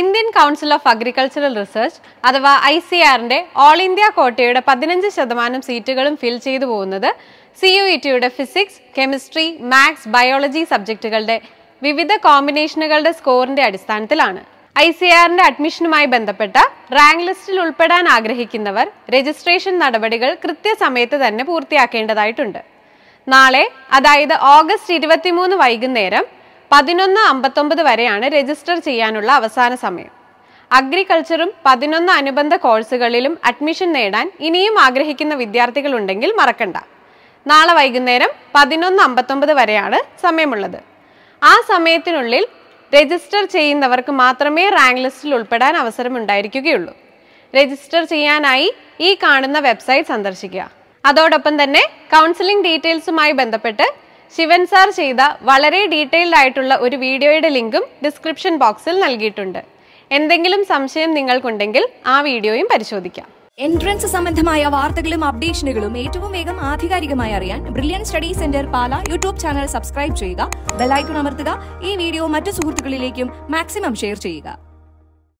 Indian council of agricultural research അഥവാ I C ആറിന്റെ all India കോട്ടയുടെ പതിനഞ്ച് ശതമാനം സീറ്റുകളും ഫിൽ ചെയ്തു പോകുന്നത് സി യു ഇ ടിയുടെ ഫിസിക്സ് കെമിസ്ട്രി മാത്സ് ബയോളജി സബ്ജക്റ്റുകളുടെ വിവിധ കോമ്പിനേഷനുകളുടെ സ്കോറിന്റെ അടിസ്ഥാനത്തിലാണ്. ഐ സി ആറിന്റെ അഡ്മിഷനുമായി ബന്ധപ്പെട്ട റാങ്ക് ലിസ്റ്റിൽ ഉൾപ്പെടാൻ ആഗ്രഹിക്കുന്നവർ രജിസ്ട്രേഷൻ നടപടികൾ കൃത്യസമയത്ത് തന്നെ പൂർത്തിയാക്കേണ്ടതായിട്ടുണ്ട്. നാളെ അതായത് ഓഗസ്റ്റ് ഇരുപത്തിമൂന്ന് വൈകുന്നേരം പതിനൊന്ന് അമ്പത്തൊമ്പത് വരെയാണ് രജിസ്റ്റർ ചെയ്യാനുള്ള അവസാന സമയം. അഗ്രികൾച്ചറും പതിനൊന്ന് അനുബന്ധ കോഴ്സുകളിലും അഡ്മിഷൻ നേടാൻ ഇനിയും ആഗ്രഹിക്കുന്ന വിദ്യാർത്ഥികളുണ്ടെങ്കിൽ മറക്കണ്ട. നാളെ വൈകുന്നേരം പതിനൊന്ന് അമ്പത്തൊമ്പത് വരെയാണ് സമയമുള്ളത്. ആ സമയത്തിനുള്ളിൽ രജിസ്റ്റർ ചെയ്യുന്നവർക്ക് മാത്രമേ റാങ്ക് ലിസ്റ്റിൽ ഉൾപ്പെടാൻ അവസരം ഉണ്ടായിരിക്കുകയുള്ളൂ രജിസ്റ്റർ ചെയ്യാനായി ഈ കാണുന്ന വെബ്സൈറ്റ് സന്ദർശിക്കുക. അതോടൊപ്പം തന്നെ കൗൺസിലിംഗ് ഡീറ്റെയിൽസുമായി ബന്ധപ്പെട്ട് ശിവൻ സാർ ചെയ്ത വളരെ ഡീറ്റെയിൽഡ് ആയിട്ടുള്ള ഒരു വീഡിയോയുടെ ലിങ്കും ഡിസ്ക്രിപ്ഷൻ ബോക്സിൽ നൽകിയിട്ടുണ്ട്. എന്തെങ്കിലും സംശയം നിങ്ങൾക്കുണ്ടെങ്കിൽ ആ വീഡിയോയും പരിശോധിക്കാം. എൻട്രൻസ് സംബന്ധമായ വാർത്തകളും അപ്ഡേഷനുകളും ഏറ്റവും വേഗം ആധികാരികമായി അറിയാൻ brilliant study centre Pala YouTube channel subscribe ചെയ്യുക ബെലൈക്കൺ അമർത്തുക ഈ വീഡിയോ മറ്റു സുഹൃത്തുക്കളിലേക്കും മാക്സിമം ഷെയർ ചെയ്യുക.